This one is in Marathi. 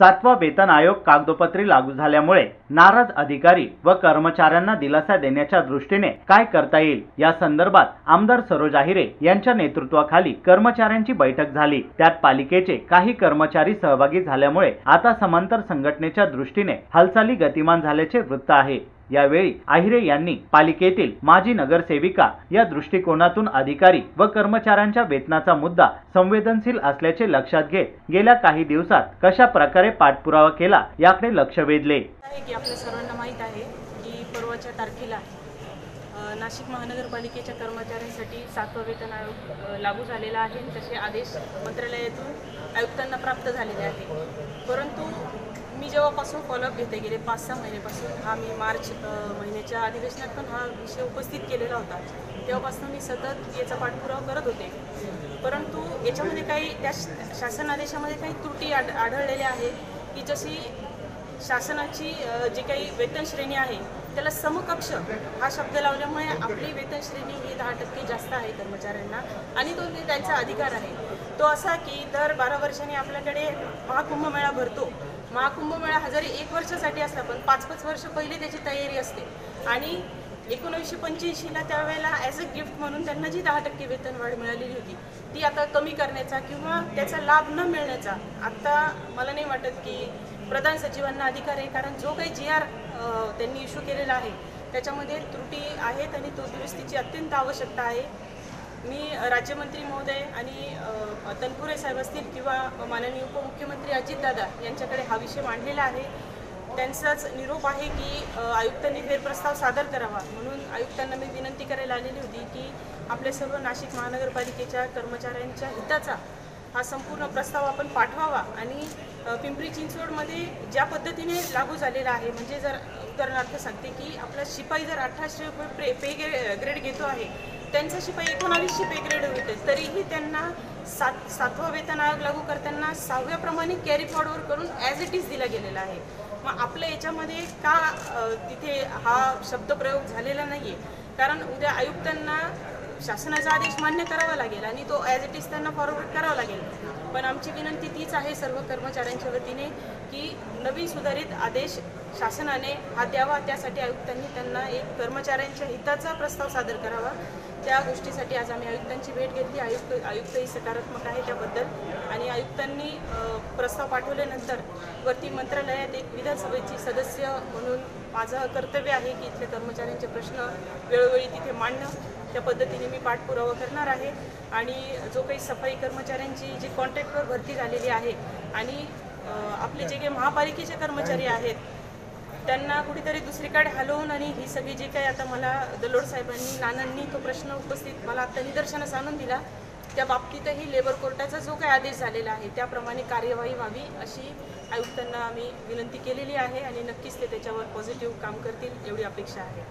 सातवा वेतन आयोग कागदोपत्री लागू झाल्यामुळे नाराज अधिकारी व कर्मचाऱ्यांना दिलासा देण्याच्या दृष्टीने काय करता येईल या संदर्भात आमदार सरोज आहिरे यांच्या नेतृत्वाखाली कर्मचाऱ्यांची बैठक झाली. त्यात पालिकेचे काही कर्मचारी सहभागी झाल्यामुळे आता समांतर संघटनेच्या दृष्टीने हालचाली गतिमान झाल्याचे वृत्त आहे. यावेळी आहिरे यांनी पालिकेतील माजी नगरसेविका या दृष्टिकोनातून अधिकारी व कर्मचाऱ्यांच्या वेतनाचा मुद्दा संवेदनशील असल्याचे लक्षात घेत गेल्या काही दिवसात कशा प्रकारे पाठपुरावा केला याकडे लक्ष वेधले. आहे आपल्या सर्वांना माहीत आहे की परवाच्या तारखेला नाशिक महानगरपालिकेच्या कर्मचाऱ्यांसाठी सातवा वेतन आयोग लागू झालेला आहे. तसे आदेश मंत्रालयातून आयुक्तांना प्राप्त झालेले आहे. परंतु मी जेव्हापासून फॉलोअप घेते गेले पाच सहा महिन्यापासून हा मी मार्च महिन्याच्या अधिवेशनात पण हा विषय उपस्थित केलेला होता. तेव्हापासून मी सतत याचा पाठपुरावा करत होते. परंतु याच्यामध्ये काही त्या श- शासन आदेशामध्ये काही त्रुटी आढ आढळलेल्या आहेत की जशी शासनाची जी काही वेतन श्रेणी आहे त्याला समकक्ष हा शब्द लावल्यामुळे आपली वेतन श्रेणी ही दहा टक्के जास्त आहे कर्मचाऱ्यांना आणि तो त्यांचा अधिकार आहे तो असा की दर बारा वर्षांनी आपल्याकडे महाकुंभमेळा भरतो. महाकुंभमेळा हजारी एक वर्षासाठी असला पण पाच पाच वर्ष पहिले त्याची तयारी असते. आणि एकोणीसशे पंच्याऐंशीला त्यावेळेला ॲज अ गिफ्ट म्हणून त्यांना जी दहा टक्के वेतनवाढ मिळालेली होती ती आता कमी करण्याचा किंवा त्याचा लाभ न मिळण्याचा आत्ता मला नाही वाटत की प्रधान सचिवांना अधिकार आहे कारण जो काही जी आर त्यांनी इश्यू केलेला आहे त्याच्यामध्ये त्रुटी आहेत आणि तो दुरुस्तीची अत्यंत आवश्यकता आहे. मी राज्यमंत्री महोदय आणि तनपुरे साहेब असतील किंवा माननीय उपमुख्यमंत्री अजितदादा यांच्याकडे हा विषय मांडलेला आहे. त्यांचाच निरोप आहे की आयुक्तांनी फेरप्रस्ताव सादर करावा. म्हणून आयुक्तांना मी विनंती करायला आलेली होती की आपल्या सर्व नाशिक महानगरपालिकेच्या कर्मचाऱ्यांच्या हिताचा हा संपूर्ण प्रस्ताव आपण पाठवावा आणि पिंपरी चिंचवडमध्ये ज्या पद्धतीने लागू झालेला आहे म्हणजे जर उदाहरणार्थ सांगते की आपला शिपाई जर अठराशे रुपये पे पे ग्रेड घेतो आहे त्यांचा शिपाई एकोणावीसशे पे ग्रेड होते तरीही त्यांना सात सातवा वेतन आयोग लागू करताना सहाव्याप्रमाणे कॅरी फॉरवर्ड करून ॲज इट इज दिला गेलेला आहे. मग आपल्या याच्यामध्ये का तिथे हा शब्दप्रयोग झालेला नाही आहे कारण उद्या आयुक्तांना शासनाचा आदेश मान्य करावा लागेल आणि तो ॲज इट इज त्यांना फॉरवर्ड करावा लागेल. पण आमची विनंती तीच आहे सर्व कर्मचाऱ्यांच्या वतीने की नवीन सुधारित आदेश शासनाने हा द्यावा. त्यासाठी आयुक्तांनी त्यांना एक कर्मचाऱ्यांच्या हिताचा प्रस्ताव सादर करावा. त्या गोष्टीसाठी आज आम्ही आयुक्तांची भेट घेतली. आयुक्त आयुक्तही सकारात्मक आहे त्याबद्दल. आणि आयुक्तांनी प्रस्ताव पाठवल्यानंतर वरती मंत्रालयात एक विधानसभेची सदस्य म्हणून माझं कर्तव्य आहे की इथल्या कर्मचाऱ्यांचे प्रश्न वेळोवेळी तिथे मांडणं. त्या पद्धतीने मी पाठपुरावा करणार आहे. आणि जो काही सफाई कर्मचाऱ्यांची जी कॉन्ट्रॅक्टवर भरती झालेली आहे आणि आपले जे काही महापालिकेचे कर्मचारी आहेत त्यांना कुठेतरी दुसरीकडे हलवून आणि ही सगळी जी काही आता मला दलोड साहेबांनी नानांनी तो प्रश्न उपस्थित मला आता निदर्शनास आणून दिला त्या बाबतीतही लेबर कोर्टाचा जो काही आदेश झालेला आहे त्याप्रमाणे कार्यवाही व्हावी अशी आयुक्तांना आम्ही विनंती केलेली आहे आणि नक्कीच ते त्याच्यावर पॉझिटिव्ह काम करतील एवढी अपेक्षा आहे.